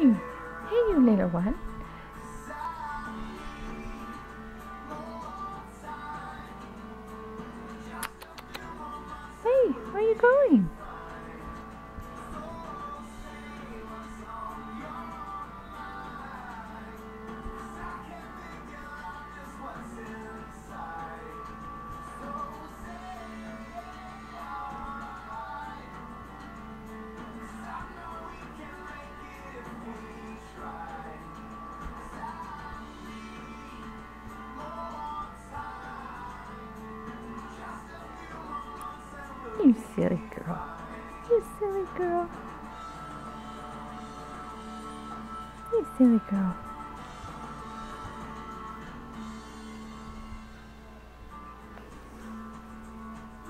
Hey, hey, you little one. You silly girl. You silly girl. You silly girl.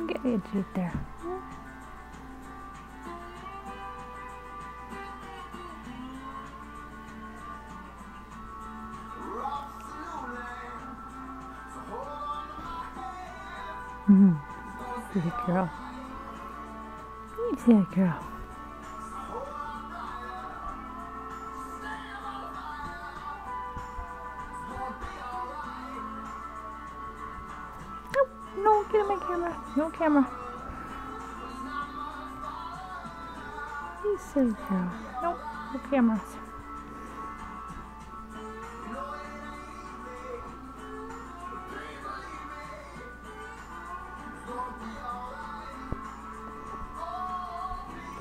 Get you a treat there. Mm-hmm. Silly girl. You silly girl. No, get in my camera. No camera. You silly girl. Nope, no cameras.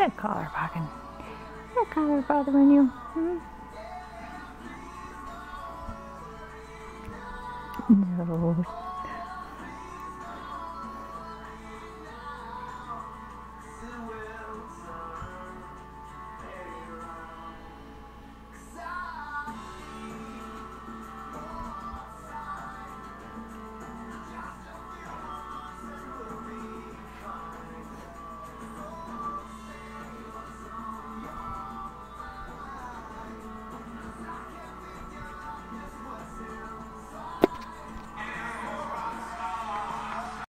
That collar bothering. That collar bothering you. Hmm? No.